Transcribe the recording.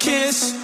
kiss.